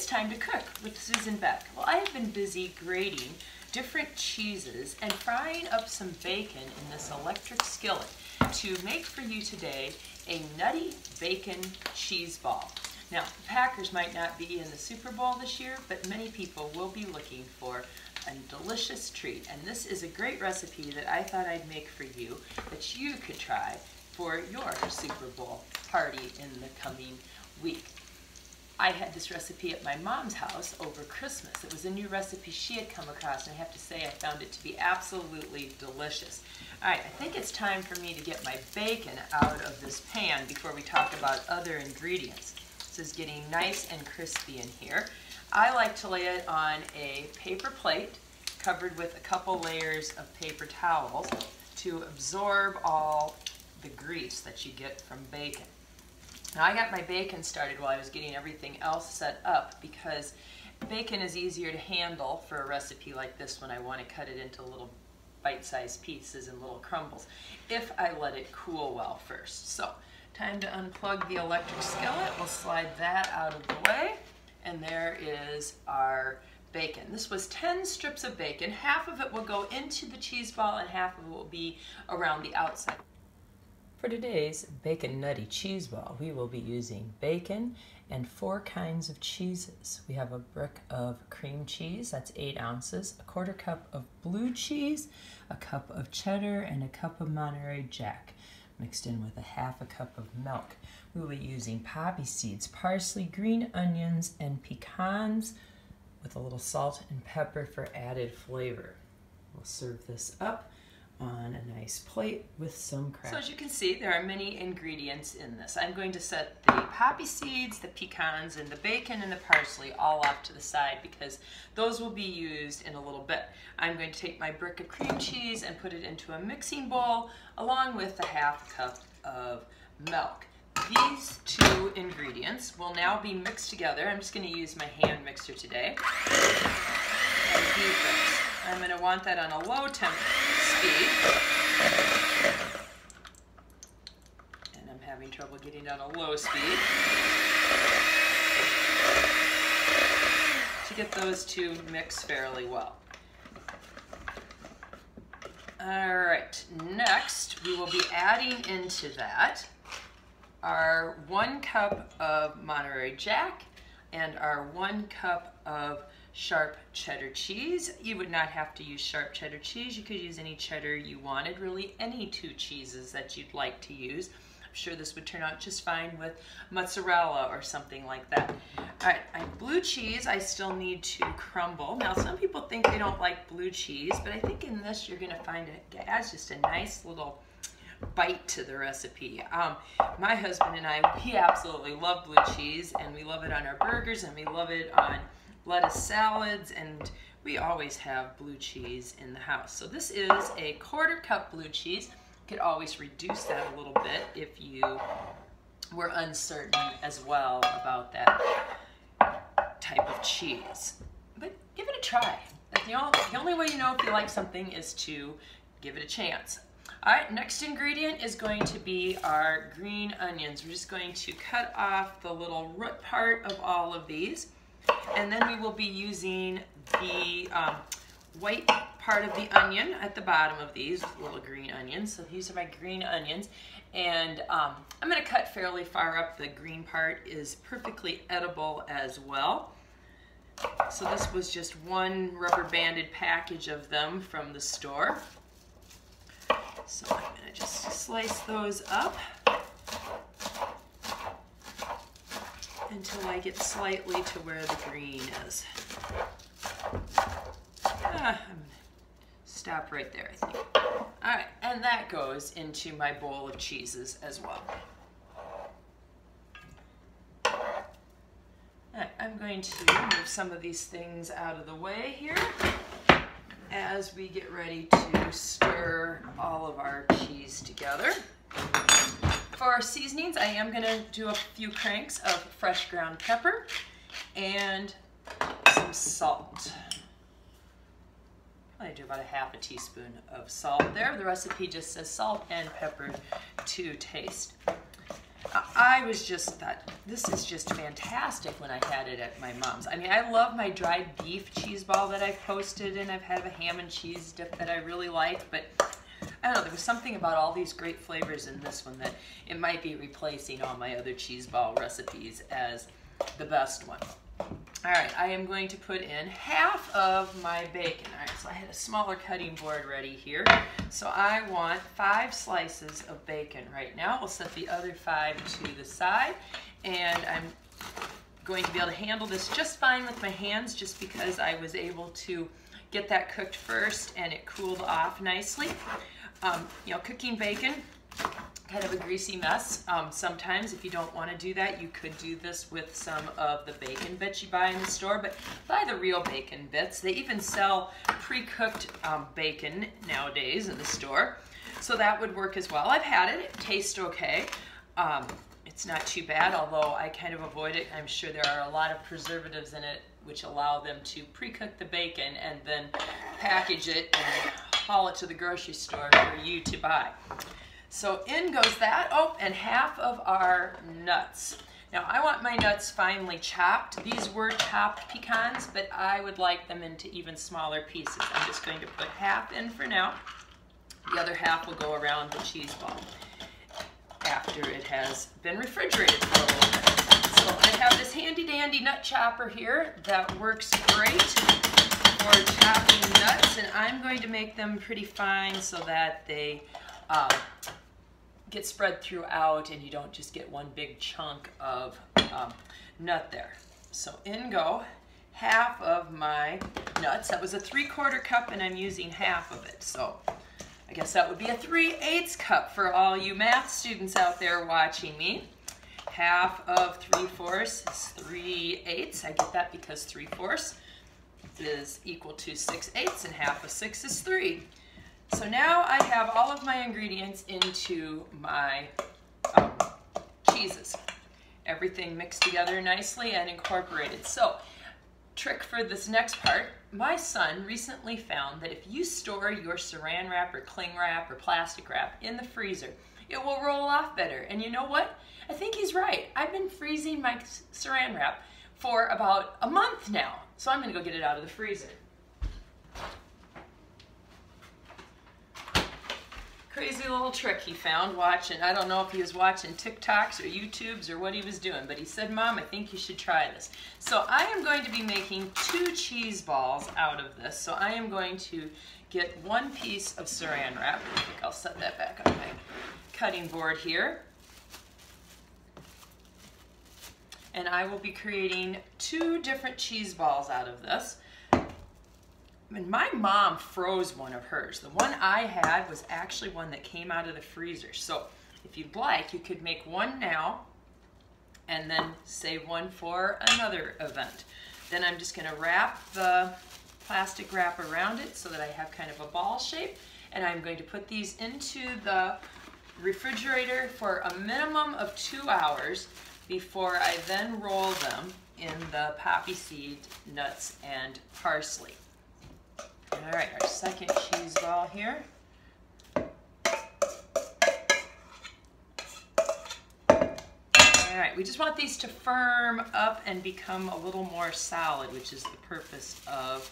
It's time to cook with Susan Beck. Well, I have been busy grating different cheeses and frying up some bacon in this electric skillet to make for you today a nutty bacon cheese ball. Now, the Packers might not be in the Super Bowl this year, but many people will be looking for a delicious treat. And this is a great recipe that I thought I'd make for you that you could try for your Super Bowl party in the coming week. I had this recipe at my mom's house over Christmas. It was a new recipe she had come across, and I have to say I found it to be absolutely delicious. All right, I think it's time for me to get my bacon out of this pan before we talk about other ingredients. This is getting nice and crispy in here. I like to lay it on a paper plate covered with a couple layers of paper towels to absorb all the grease that you get from bacon. Now I got my bacon started while I was getting everything else set up because bacon is easier to handle for a recipe like this when I want to cut it into little bite-sized pieces and little crumbles if I let it cool well first. So time to unplug the electric skillet. We'll slide that out of the way and there is our bacon. This was 10 strips of bacon. Half of it will go into the cheese ball and half of it will be around the outside. For today's Bacon Nutty Cheese Ball, we will be using bacon and four kinds of cheeses. We have a brick of cream cheese, that's eight ounces, a quarter cup of blue cheese, a cup of cheddar, and a cup of Monterey Jack, mixed in with a half a cup of milk. We will be using poppy seeds, parsley, green onions, and pecans with a little salt and pepper for added flavor. We'll serve this up on a nice plate with some crackers. So as you can see, there are many ingredients in this. I'm going to set the poppy seeds, the pecans, and the bacon and the parsley all off to the side because those will be used in a little bit. I'm going to take my brick of cream cheese and put it into a mixing bowl along with a half cup of milk. These two ingredients will now be mixed together. I'm just going to use my hand mixer today. And beat this. I'm going to want that on a low temp speed. And I'm having trouble getting on a low speed. To get those two mixed fairly well. All right, next we will be adding into that our one cup of Monterey Jack and our one cup of sharp cheddar cheese. You would not have to use sharp cheddar cheese. You could use any cheddar you wanted, really any two cheeses that you'd like to use. I'm sure this would turn out just fine with mozzarella or something like that. All right, I, blue cheese I still need to crumble. Now some people think they don't like blue cheese, but I think in this you're gonna find it adds just a nice little bite to the recipe. Um, my husband and I, we absolutely love blue cheese and we love it on our burgers and we love it on lettuce salads, and we always have blue cheese in the house. So this is a quarter cup blue cheese. You could always reduce that a little bit if you were uncertain as well about that type of cheese. But give it a try. The only, the only way you know if you like something is to give it a chance. All right, next ingredient is going to be our green onions. We're just going to cut off the little root part of all of these. And then we will be using the um, white part of the onion at the bottom of these little green onions. So these are my green onions. And um, I'm gonna cut fairly far up. The green part is perfectly edible as well. So this was just one rubber banded package of them from the store. So I'm gonna just slice those up. Until I get slightly to where the green is. Ah, stop right there, I think. All right, and that goes into my bowl of cheeses as well. Right, I'm going to move some of these things out of the way here as we get ready to stir all of our cheese together. For seasonings, I am gonna do a few cranks of fresh ground pepper and some salt. I do about a half a teaspoon of salt there. The recipe just says salt and pepper to taste. I was just thought this is just fantastic when I had it at my mom's. I mean, I love my dried beef cheese ball that I've posted, and I've had a ham and cheese dip that I really like, but I don't know, there was something about all these great flavors in this one that it might be replacing all my other cheese ball recipes as the best one. All right, I am going to put in half of my bacon. All right, so I had a smaller cutting board ready here. So I want five slices of bacon right now. We'll set the other five to the side. And I'm going to be able to handle this just fine with my hands just because I was able to get that cooked first and it cooled off nicely. Um, you know, cooking bacon, kind of a greasy mess. Um, sometimes if you don't want to do that, you could do this with some of the bacon bits you buy in the store, but buy the real bacon bits. They even sell pre-cooked um, bacon nowadays in the store, so that would work as well. I've had it, it tastes okay. Um, it's not too bad, although I kind of avoid it. I'm sure there are a lot of preservatives in it which allow them to pre-cook the bacon and then package it and haul it to the grocery store for you to buy. So in goes that. Oh, and half of our nuts. Now I want my nuts finely chopped. These were chopped pecans, but I would like them into even smaller pieces. I'm just going to put half in for now. The other half will go around the cheese ball after it has been refrigerated for a little bit. So I have this handy dandy nut chopper here that works great for chopping nuts and I'm going to make them pretty fine so that they uh, get spread throughout and you don't just get one big chunk of um, nut there. So in go half of my nuts. That was a three quarter cup and I'm using half of it. So I guess that would be a 3 eighths cup for all you math students out there watching me. Half of 3 fourths is 3 eighths. I get that because 3 fourths is equal to 6 eighths and half of 6 is 3. So now I have all of my ingredients into my um, cheeses. Everything mixed together nicely and incorporated. So, trick for this next part, my son recently found that if you store your saran wrap or cling wrap or plastic wrap in the freezer, it will roll off better. And you know what? I think he's right. I've been freezing my saran wrap for about a month now. So I'm gonna go get it out of the freezer. crazy little trick he found watching. I don't know if he was watching TikToks or YouTubes or what he was doing, but he said, Mom, I think you should try this. So I am going to be making two cheese balls out of this. So I am going to get one piece of saran wrap. I think I'll set that back on my cutting board here. And I will be creating two different cheese balls out of this. And my mom froze one of hers. The one I had was actually one that came out of the freezer. So if you'd like, you could make one now and then save one for another event. Then I'm just gonna wrap the plastic wrap around it so that I have kind of a ball shape. And I'm going to put these into the refrigerator for a minimum of two hours before I then roll them in the poppy seed, nuts, and parsley. All right, our second cheese ball here. All right, we just want these to firm up and become a little more solid, which is the purpose of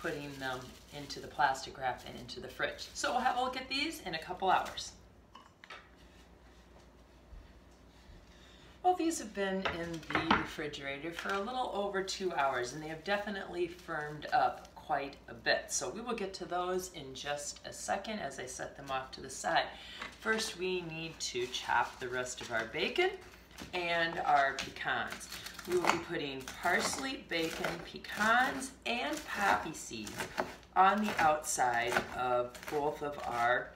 putting them into the plastic wrap and into the fridge. So we'll have a look at these in a couple hours. Well, these have been in the refrigerator for a little over two hours and they have definitely firmed up quite a bit. So we will get to those in just a second as I set them off to the side. First, we need to chop the rest of our bacon and our pecans. We will be putting parsley, bacon, pecans, and poppy seed on the outside of both of our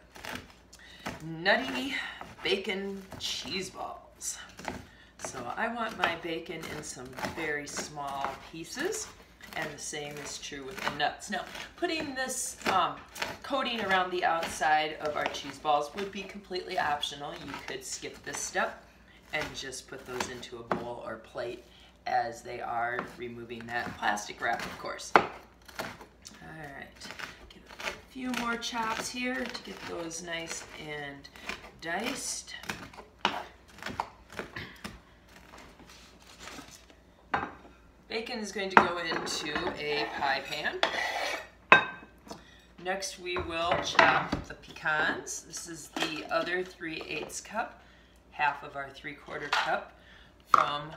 nutty bacon cheese balls. So I want my bacon in some very small pieces and the same is true with the nuts. Now, putting this um, coating around the outside of our cheese balls would be completely optional. You could skip this step and just put those into a bowl or plate as they are removing that plastic wrap, of course. All right, give a few more chops here to get those nice and diced. Bacon is going to go into a pie pan. Next we will chop the pecans. This is the other 3 eighths cup, half of our 3 quarter cup from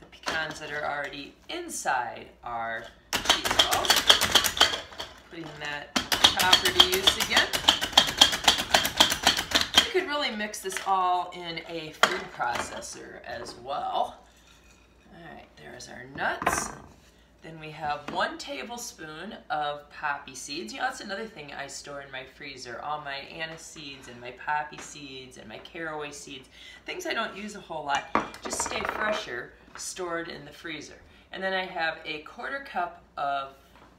the pecans that are already inside our cheese balls. Putting that chopper to use again. You could really mix this all in a food processor as well. Right, there's our nuts. Then we have one tablespoon of poppy seeds. You know, that's another thing I store in my freezer. All my anise seeds and my poppy seeds and my caraway seeds. Things I don't use a whole lot, just stay fresher, stored in the freezer. And then I have a quarter cup of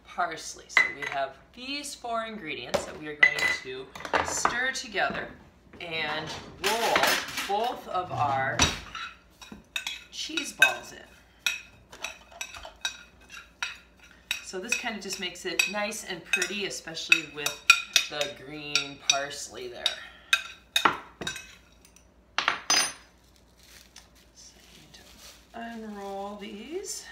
parsley. So we have these four ingredients that we are going to stir together and roll both of our cheese balls in. So this kind of just makes it nice and pretty, especially with the green parsley there. So unroll these.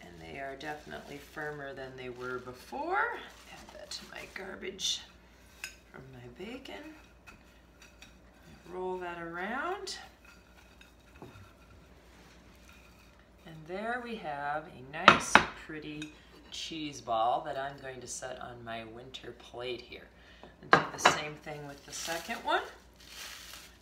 And they are definitely firmer than they were before. Add that to my garbage from my bacon. Roll that around. And there we have a nice, pretty cheese ball that I'm going to set on my winter plate here. And do the same thing with the second one.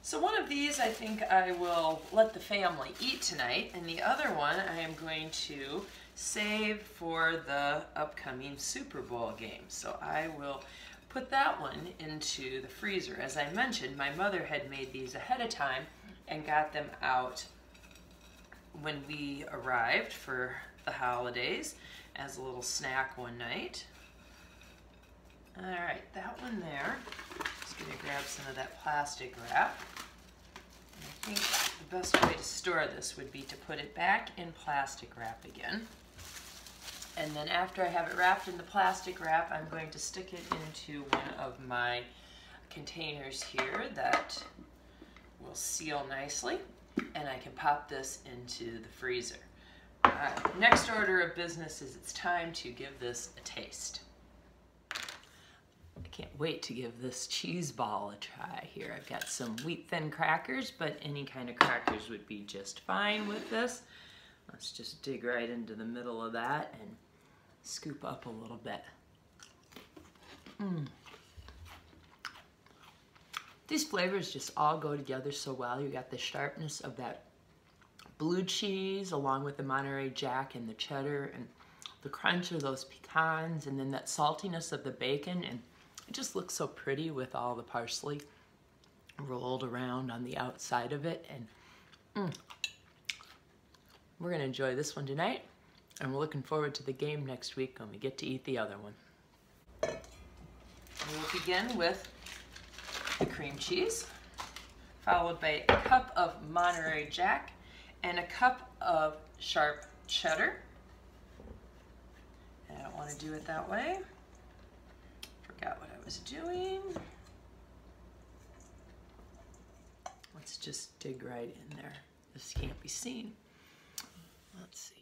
So one of these I think I will let the family eat tonight, and the other one I am going to save for the upcoming Super Bowl game. So I will put that one into the freezer. As I mentioned, my mother had made these ahead of time and got them out when we arrived for the holidays as a little snack one night. All right, that one there. Just gonna grab some of that plastic wrap. I think the best way to store this would be to put it back in plastic wrap again. And then after I have it wrapped in the plastic wrap, I'm going to stick it into one of my containers here that will seal nicely and I can pop this into the freezer. Next order of business is it's time to give this a taste. I can't wait to give this cheese ball a try here. I've got some wheat thin crackers, but any kind of crackers would be just fine with this. Let's just dig right into the middle of that and scoop up a little bit. Mmm. These flavors just all go together so well. You got the sharpness of that blue cheese along with the Monterey Jack and the cheddar and the crunch of those pecans and then that saltiness of the bacon. And it just looks so pretty with all the parsley rolled around on the outside of it. And mm, we're gonna enjoy this one tonight. And we're looking forward to the game next week when we get to eat the other one. We'll begin with the cream cheese, followed by a cup of Monterey Jack and a cup of sharp cheddar. I don't want to do it that way. Forgot what I was doing. Let's just dig right in there. This can't be seen. Let's see.